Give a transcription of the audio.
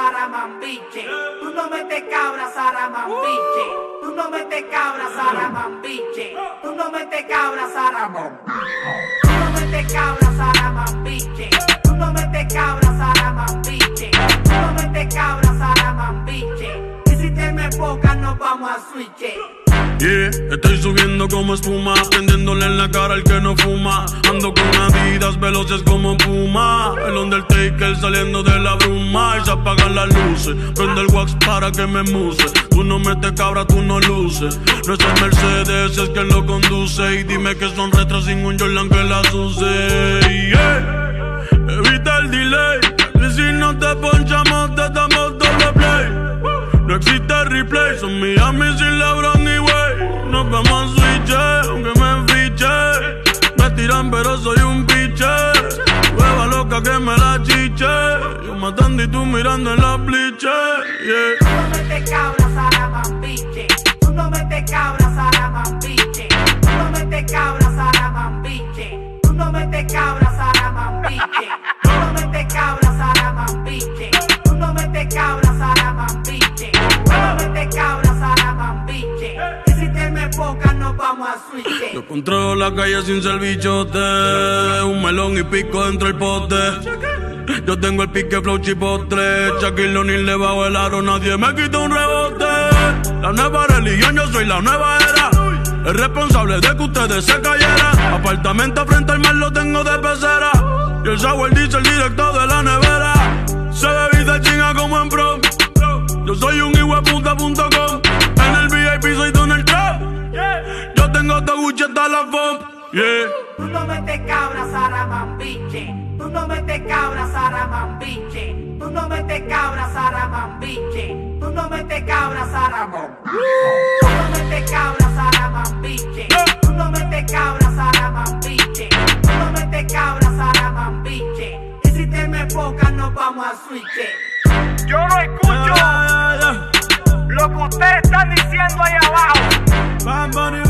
Saramambiche. Tú no metes cabra, Saramambiche. Tú no metes cabra, Saramambiche. Tú no metes cabra, Saramambiche. Tú no metes cabra, Saramambiche. Tú no metes cabra, Saramambiche. Tú no metes cabra, Saramambiche. Y si te me enfocas, nos vamos a switch. Yeah, estoy subiendo como espuma, prendiéndole en la cara al que no fuma. Ando con adidas veloces como puma. El Undertaker saliendo de la bruma y se apagan las luces. Prende el wax para que me muse. Tú no metes cabra, tú no luces. No es el Mercedes, es quien lo conduce. Y dime que son retros sin un Jordan que las use. Yeah, evita el delay. Que si no te ponchamos, te damos doble play. No existe replay, son Miami sin LeBron ni Way. Nos vemos a y tú mirando en la bliche. Yeah. Tú no metes cabra, Saramambiche. Tú no metes cabra, Saramambiche. Tú no metes cabra, Saramambiche. Tú no metes cabra, Saramambiche. Tú no metes cabra, Saramambiche. Tú no metes cabra, Saramambiche. Tú no metes cabra, Saramambiche. Y si te me enfocas, nos vamos a switch. Yo controlo la calle sin ser bichote. Un melón y pico dentro del pote. Yo tengo el pique flow chipotle. Shaquille O'Neal debajo del aro, nadie me quita un rebote. La nueva religión, yo soy la nueva era. El responsable de que ustedes se cayeran. Apartamento frente al mar lo tengo de pecera. Y el sour dice el directo de la nevera. Se bebida chinga como en prom. Yo soy un hijueputa.com. En el VIP soy Donald Trump. Yo tengo todo Gucci hasta la FOM. Yeah. Tú no metes cabra, Saramambiche. Tú no metes cabra, Saramambiche. Tú no metes cabra, Saramambiche. Tú no metes cabra, Saramambiche. Tú no metes cabra, Saramambiche. Tú no metes cabra, Saramambiche. Tú no metes cabra, Saramambiche. Y si te me enfocas, nos vamos a switch. Yo no escucho lo que ustedes están diciendo ahí abajo.